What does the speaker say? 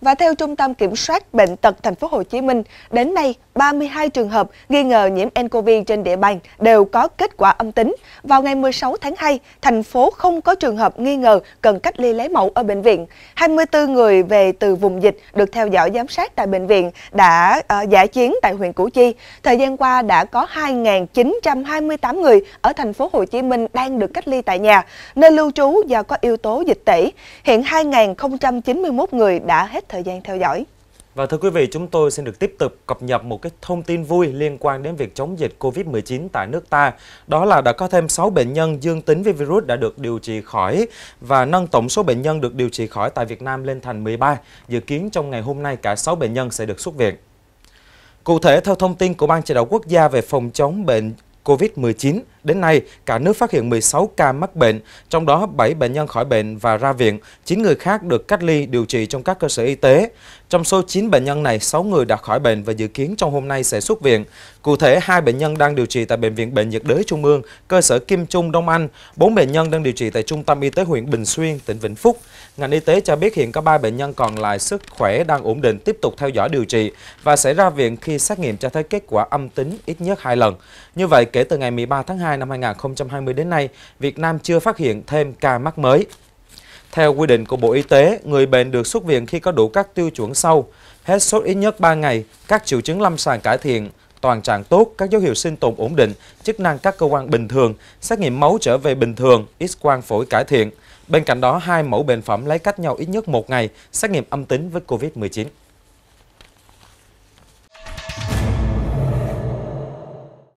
Và theo Trung tâm Kiểm soát Bệnh tật Thành phố Hồ Chí Minh, đến nay 32 trường hợp nghi ngờ nhiễm nCoV trên địa bàn đều có kết quả âm tính. Vào ngày 16 tháng 2, thành phố không có trường hợp nghi ngờ cần cách ly lấy mẫu ở bệnh viện. 24 người về từ vùng dịch được theo dõi giám sát tại bệnh viện đã uh, giải chiến tại huyện Củ Chi. Thời gian qua đã có 2.928 người ở thành phố Hồ Chí Minh đang được cách ly tại nhà, nơi lưu trú do có yếu tố dịch tễ. Hiện 2.091 người đã hết thời gian theo dõi. Và thưa quý vị, chúng tôi xin được tiếp tục cập nhật một cái thông tin vui liên quan đến việc chống dịch Covid-19 tại nước ta. Đó là đã có thêm 6 bệnh nhân dương tính với virus đã được điều trị khỏi và nâng tổng số bệnh nhân được điều trị khỏi tại Việt Nam lên thành 13. Dự kiến trong ngày hôm nay cả 6 bệnh nhân sẽ được xuất viện. Cụ thể, theo thông tin của Ban chỉ đạo quốc gia về phòng chống bệnh COVID-19, đến nay cả nước phát hiện 16 ca mắc bệnh, trong đó 7 bệnh nhân khỏi bệnh và ra viện, 9 người khác được cách ly điều trị trong các cơ sở y tế. Trong số 9 bệnh nhân này, 6 người đã khỏi bệnh và dự kiến trong hôm nay sẽ xuất viện. Cụ thể, hai bệnh nhân đang điều trị tại Bệnh viện Bệnh nhiệt đới Trung ương, cơ sở Kim Trung, Đông Anh. 4 bệnh nhân đang điều trị tại Trung tâm Y tế huyện Bình Xuyên, tỉnh Vĩnh Phúc. Ngành y tế cho biết hiện có 3 bệnh nhân còn lại sức khỏe đang ổn định tiếp tục theo dõi điều trị và sẽ ra viện khi xét nghiệm cho thấy kết quả âm tính ít nhất 2 lần. Như vậy, kể từ ngày 13 tháng 2 năm 2020 đến nay, Việt Nam chưa phát hiện thêm ca mắc mới. Theo quy định của Bộ Y tế, người bệnh được xuất viện khi có đủ các tiêu chuẩn sau: hết sốt ít nhất 3 ngày, các triệu chứng lâm sàng cải thiện, toàn trạng tốt, các dấu hiệu sinh tồn ổn định, chức năng các cơ quan bình thường, xét nghiệm máu trở về bình thường, X-quang phổi cải thiện. Bên cạnh đó, hai mẫu bệnh phẩm lấy cách nhau ít nhất một ngày, xét nghiệm âm tính với COVID-19.